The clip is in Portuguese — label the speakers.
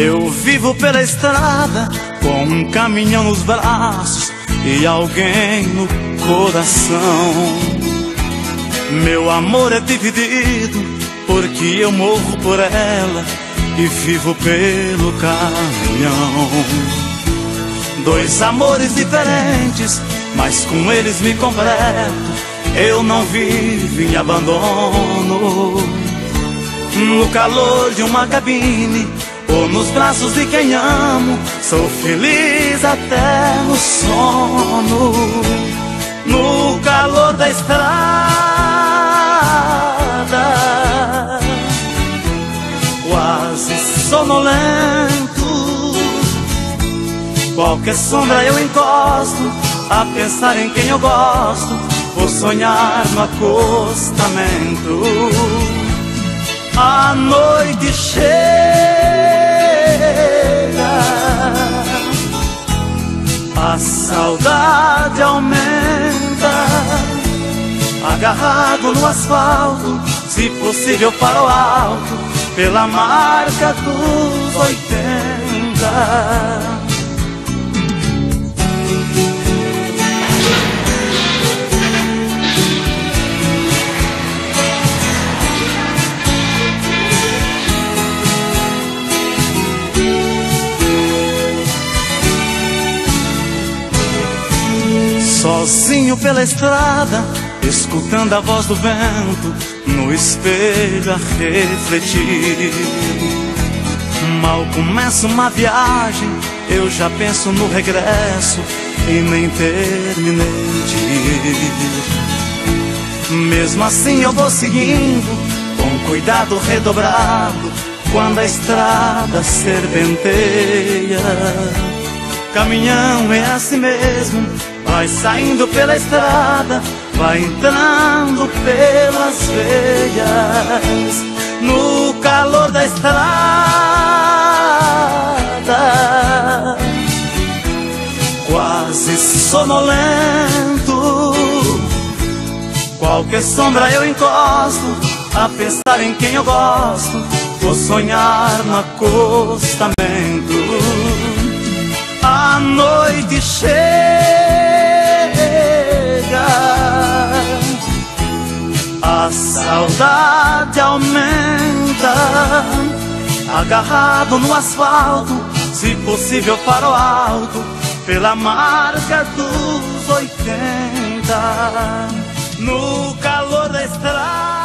Speaker 1: Vivo pela estrada com um caminhão nos braços e alguém no coração. Meu amor é dividido porque eu morro por ela e vivo pelo caminhão. Dois amores diferentes, mas com eles me completo. Eu não vivo em abandono. No calor de uma cabine ou nos braços de quem amo, sou feliz até no sono. No calor da estrada, quase sonolento. Qualquer sombra eu encosto, a pensar em quem eu gosto, vou sonhar no acostamento. A noite chega saudade aumenta, agarrado no asfalto, se possível para o alto, pela marca dos oitenta. Sozinho pela estrada, escutando a voz do vento, no espelho a refletir. Mal começa uma viagem, eu já penso no regresso e nem terminei de ir. Mesmo assim eu vou seguindo, com cuidado redobrado, quando a estrada serpenteia. Caminhão é assim mesmo Vai saindo pela estrada, vai entrando pelas veias, no calor da estrada, quase sonolento. Qualquer sombra eu encosto, a pensar em quem eu gosto, vou sonhar no acostamento. Noite chega a saudade aumenta, agarrado no asfalto, se possível para o alto, pela marca dos oitenta, no calor da estrada.